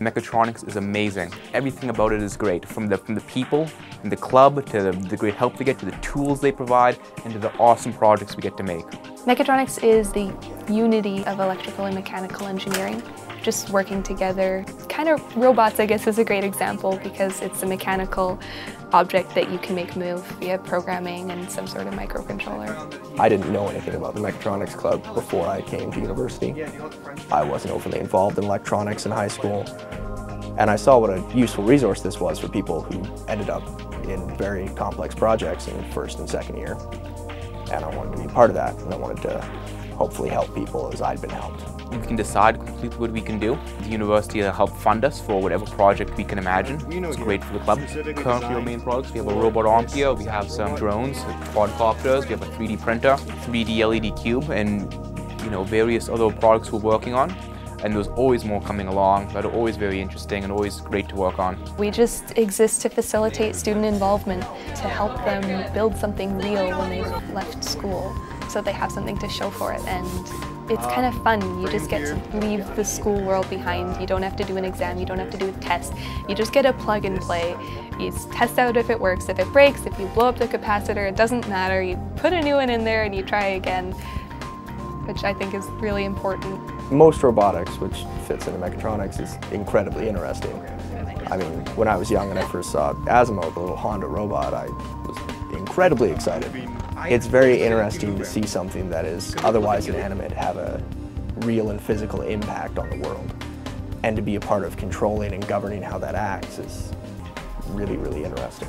Mechatronics is amazing. Everything about it is great, from the, from the people, from the club, to the, the great help we get, to the tools they provide, and to the awesome projects we get to make. Mechatronics is the unity of electrical and mechanical engineering, just working together. Kind of robots, I guess, is a great example because it's a mechanical object that you can make move via programming and some sort of microcontroller. I didn't know anything about the Mechatronics Club before I came to university. I wasn't overly involved in electronics in high school, and I saw what a useful resource this was for people who ended up in very complex projects in first and second year. And I wanted to be part of that, and I wanted to hopefully help people as I'd been helped. We can decide completely what we can do. The university will help fund us for whatever project we can imagine. It's great for the club. Currently our main products, we have a robot arm here, we have some drones, quadcopters, we have a 3D printer, 3D LED cube, and you know various other products we're working on and there's always more coming along that are always very interesting and always great to work on. We just exist to facilitate student involvement, to help them build something real when they've left school so they have something to show for it and it's kind of fun. You just get to leave the school world behind. You don't have to do an exam, you don't have to do a test. You just get a plug and play. You test out if it works, if it breaks, if you blow up the capacitor, it doesn't matter. You put a new one in there and you try again, which I think is really important. Most robotics, which fits into mechatronics, is incredibly interesting. I mean, when I was young and I first saw Asimo, the little Honda robot, I was incredibly excited. It's very interesting to see something that is otherwise inanimate have a real and physical impact on the world. And to be a part of controlling and governing how that acts is really, really interesting.